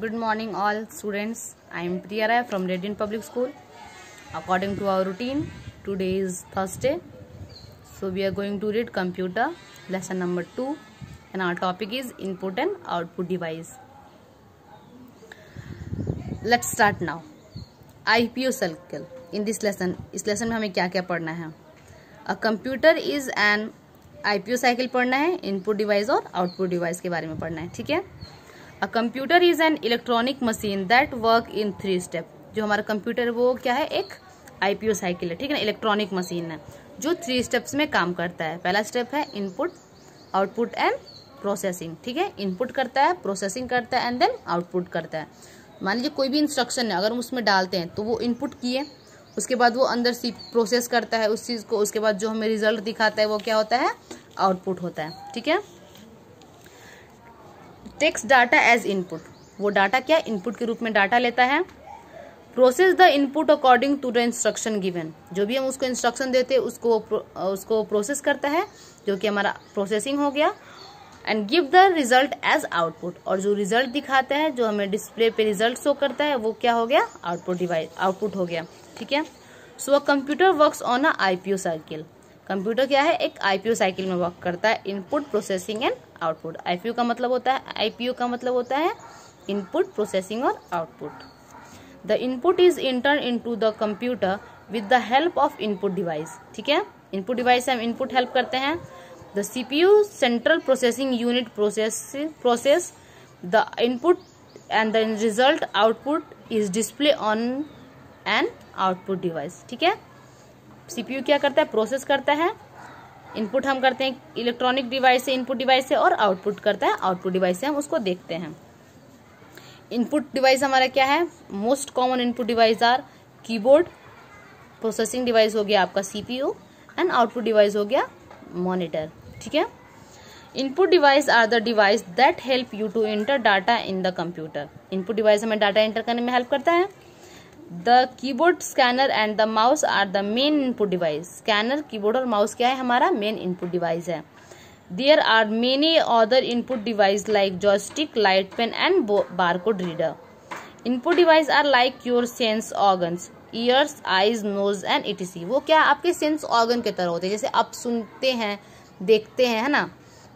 Good morning all students I am Priya Rai from Radian public school according to our routine today is Thursday so we are going to read computer lesson number two and our topic is input and output device let's start now I P O circle in this lesson इस lesson में हमें क्या क्या पढ़ना है? A computer is an I P O cycle पढ़ना है input device और आउटपुट डिवाइस के बारे में पढ़ना है, ठीक है? A computer is an electronic machine that work in three step जो हमारा कंप्यूटर वो क्या है? एक आईपीओ साइकिल है, ठीक है ना? इलेक्ट्रॉनिक मशीन है, जो थ्री स्टेप्स में काम करता है। पहला स्टेप है इनपुट आउटपुट एंड प्रोसेसिंग ठीक है? इनपुट करता है प्रोसेसिंग करता है एंड देन आउटपुट करता है। मान लीजिए कोई भी इंस्ट्रक्शन है, अगर हम उसमें डालते हैं तो वो इनपुट किए, उसके बाद वो अंदर सी प्रोसेस करता है उस चीज़ को, उसके बाद जो हमें रिज़ल्ट दिखाता है, वो क्या होता है? आउटपुट होता है, ठीक है? टेक्स डाटा एज इनपुट वो डाटा क्या? इनपुट के रूप में डाटा लेता है। Process the input according to the instruction given जो भी हम उसको इंस्ट्रक्शन देते हैं उसको उसको प्रोसेस करता है, जो कि हमारा प्रोसेसिंग हो गया and give the result as output और जो रिज़ल्ट दिखाता है, जो हमें डिस्प्ले पे रिज़ल्ट शो करता है, वो क्या हो गया? आउटपुट डिवाइस आउटपुट हो गया। ठीक है? So a computer works on a IPO cycle computer क्या है? एक आईपीओ साइकिल में वर्क करता है। Input processing and output. IPO का मतलब होता है आईपीओ का मतलब होता है इनपुट प्रोसेसिंग और output the input is entered into the computer with the help of input device ठीक है? इनपुट डिवाइस हम इनपुट हेल्प करते हैं। The CPU central processing unit process process the input and the result output is display on an output device ठीक है? CPU क्या करता है? प्रोसेस करता है। इनपुट हम करते हैं इलेक्ट्रॉनिक डिवाइस से इनपुट डिवाइस से और आउटपुट करता है, आउटपुट डिवाइस से हम उसको देखते हैं। इनपुट डिवाइस हमारा क्या है? Most common input device are keyboard processing device हो गया आपका सीपीयू एंड आउटपुट डिवाइस हो गया मॉनिटर ठीक है? Input device are the device that help you to enter data in the computer input device हमें डाटा एंटर करने में हेल्प करता है। The keyboard scanner and the mouse are the main input device scanner keyboard और mouse क्या है? हमारा main input device है। There are many other input device like joystick light pen and barcode reader input device are like your sense organs ears eyes nose and etc वो क्या आपके sense organ के तरह होते हैं? जैसे आप सुनते हैं, देखते हैं, है ना?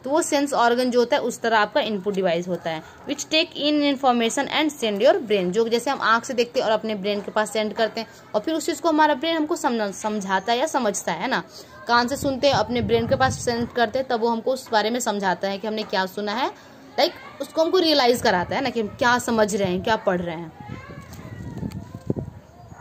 तो वो सेंस ऑर्गन जो होता है, उस तरह आपका इनपुट डिवाइस होता है which take in information and send your brain जो जैसे हम आँख से देखते हैं और अपने ब्रेन के पास सेंड करते हैं, और फिर उस चीज़ को हमारा ब्रेन हमको समझाता है या समझता है ना? कान से सुनते हैं, अपने ब्रेन के पास सेंड करते हैं, तब वो हमको उस बारे में समझाता है कि हमने क्या सुना है लाइक उसको हमको रियलाइज़ कराता है ना, कि हम क्या समझ रहे हैं, क्या पढ़ रहे हैं।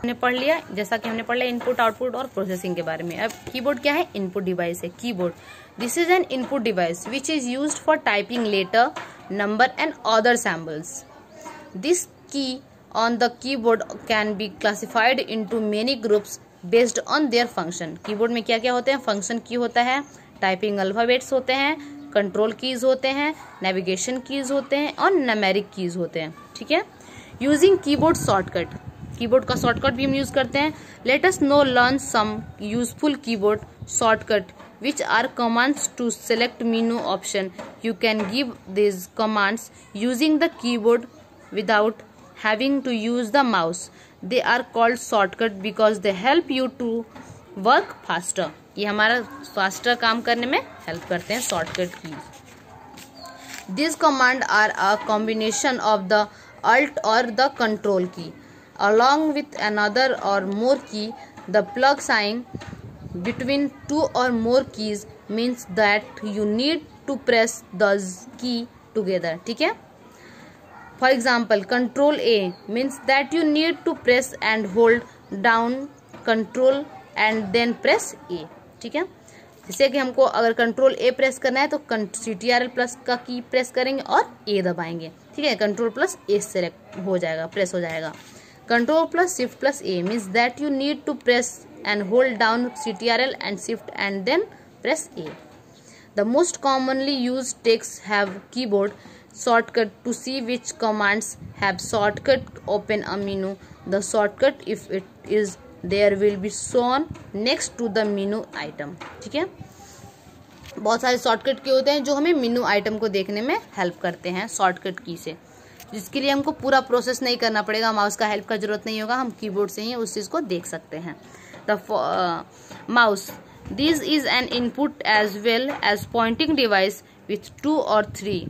हमने पढ़ लिया, जैसा कि हमने पढ़ लिया इनपुट आउटपुट और प्रोसेसिंग के बारे में। अब कीबोर्ड क्या है? इनपुट डिवाइस है keyboard this is an input device which is use for typing letter number and other symbols this key on the keyboard can be classified into many groups based on their function keyboard में क्या क्या होते हैं? Function की होता है typing alphabets होते हैं कंट्रोल कीज होते हैं नेविगेशन कीज होते हैं और नमेरिक कीज होते हैं। ठीक है? यूजिंग कीबोर्ड शॉर्टकट कीबोर्ड का शॉर्टकट भी हम यूज़ करते हैं। Let us now learn some useful keyboard shortcut which are commands to select menu option you can give these commands using the keyboard without having to use the mouse they are called shortcut because they help you to work faster ये हमारा faster काम करने में help करते हैं shortcut की। This command are a combination of the alt और the control key along with another or more key the plug sign between two or more keys means that you need to press the key together ठीक है for example control a means that you need to press and hold down control and then press a ठीक है जैसे कि हमको अगर control ए press करना है तो C T R L plus का की प्रेस करेंगे और ए दबाएँगे ठीक है कंट्रोल प्लस ए सेलेक्ट हो जाएगा प्रेस हो जाएगा Control plus shift plus A means that you need to press and hold down CTRL and shift and then press A. The most commonly used texts have keyboard shortcut to see which commands have shortcut open a menu. The shortcut if it is there will be shown next to the menu item. ठीक है बहुत सारे shortcut की होते हैं जो हमें menu item को देखने में हेल्प करते हैं शॉर्टकट की से जिसके लिए हमको पूरा प्रोसेस नहीं करना पड़ेगा माउस का हेल्प का ज़रूरत नहीं होगा, हम कीबोर्ड से ही उस चीज़ को देख सकते हैं। The mouse this is an input as well as pointing device with two और three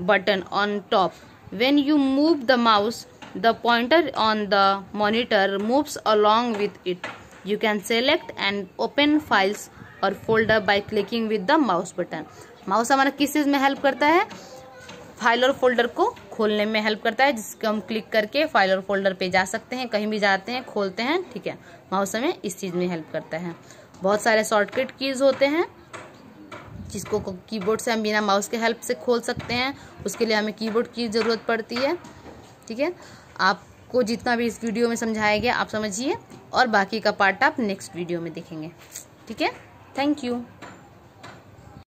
button on top when you move the mouse the pointer on the monitor moves along with it you can select and open files और folder by clicking with the mouse button mouse हमारा किस चीज़ में help करता है? File और folder को खोलने में हेल्प करता है, जिसको हम क्लिक करके फ़ाइल और फोल्डर पे जा सकते हैं, कहीं भी जाते हैं, खोलते हैं, ठीक है? माउस हमें इस चीज़ में हेल्प करता है। बहुत सारे शॉर्टकट कीज होते हैं, जिसको कीबोर्ड से हम बिना माउस के हेल्प से खोल सकते हैं। उसके लिए हमें कीबोर्ड की ज़रूरत पड़ती है, ठीक है? आपको जितना भी इस वीडियो में समझाया गया, आप समझिए। और बाकी का पार्ट आप नेक्स्ट वीडियो में देखेंगे, ठीक है? Thank you